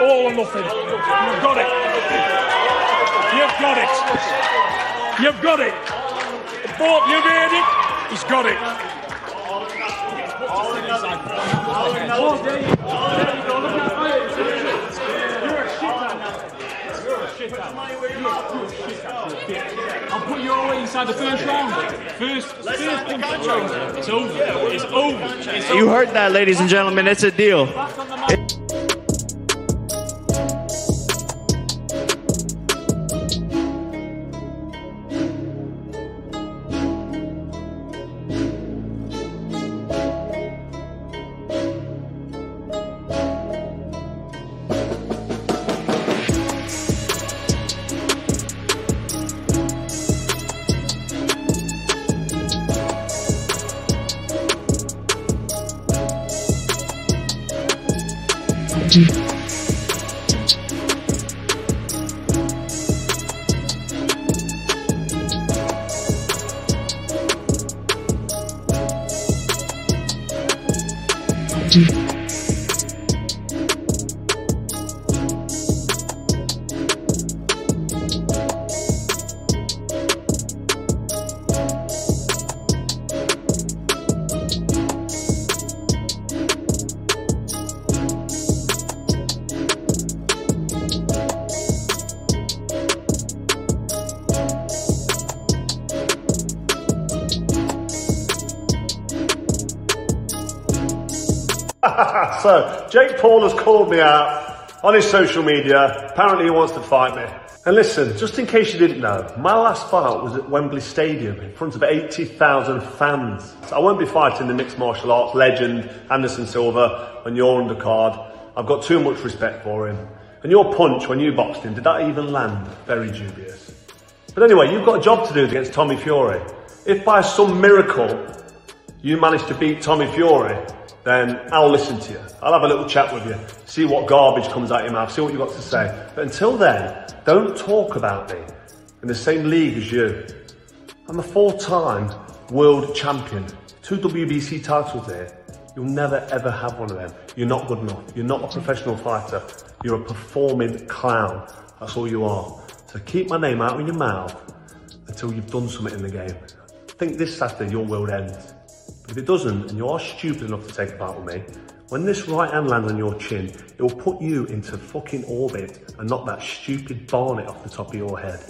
all or nothing. You've got it. You've got it. You've got it. Bought, you've heard it. He's got it. You're a shit You're a shit I'll put you all inside the first round. First, first contract. It's over. It's over. You heard that, ladies and gentlemen. It's a deal. On the So, Jake Paul has called me out on his social media. Apparently, he wants to fight me. And listen, just in case you didn't know, my last fight was at Wembley Stadium in front of 80,000 fans. So I won't be fighting the mixed martial arts legend Anderson Silva on your undercard. I've got too much respect for him. And your punch when you boxed him, did that even land? Very dubious. But anyway, you've got a job to do against Tommy Fury. If by some miracle you manage to beat Tommy Fury, then I'll listen to you. I'll have a little chat with you, see what garbage comes out of your mouth, see what you've got to say. But until then, don't talk about me in the same league as you. I'm a four-time world champion, two WBC titles here. You'll never ever have one of them. You're not good enough. You're not a professional fighter. You're a performing clown. That's all you are. So keep my name out of your mouth until you've done something in the game. I think this Saturday your world ends. If it doesn't, and you are stupid enough to take a fight with me, when this right hand lands on your chin, it will put you into fucking orbit and knock that stupid barnet off the top of your head.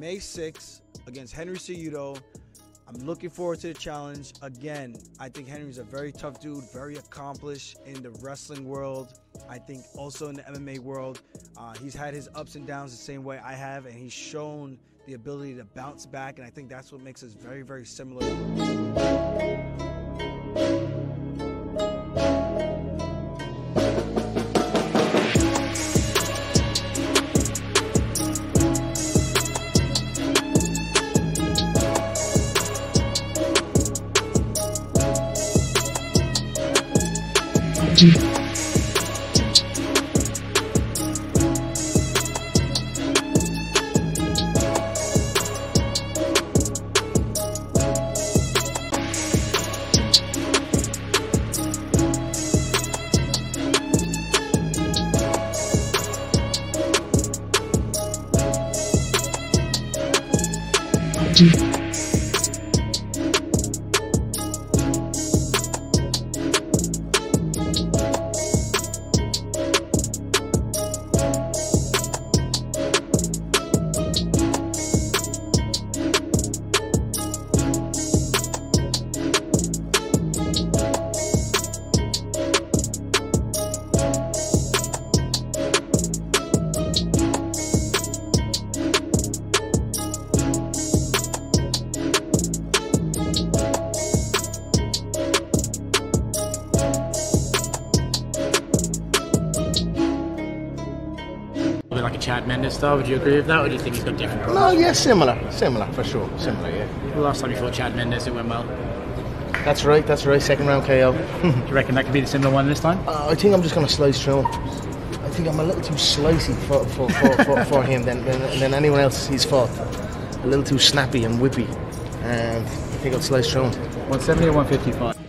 May 6th against Henry Cejudo. I'm looking forward to the challenge. Again, I think Henry's a very tough dude, very accomplished in the wrestling world. I think also in the MMA world. Uh, he's had his ups and downs the same way I have, and he's shown the ability to bounce back. And I think that's what makes us very, very similar. A bit Chad Mendes style. Would you agree with that, or do you think he's got different? No, yeah, similar, similar for sure, similar. Yeah, The last time you fought Chad Mendes, it went well. that's right, that's right. Second round KO. Do you reckon that could be the similar one this time? Uh, I think I'm just going to slice through him. I think I'm a little too slicey for for, for, for, for him than, than than anyone else he's fought. A little too snappy and whippy, and I think I'll slice through him. 170 or 155?